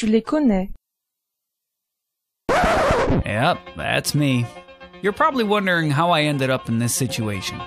Tu les connais. Yep, that's me. You're probably wondering how I ended up in this situation.